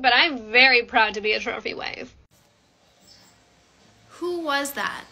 but I'm very proud to be a trophy wave. Who was that?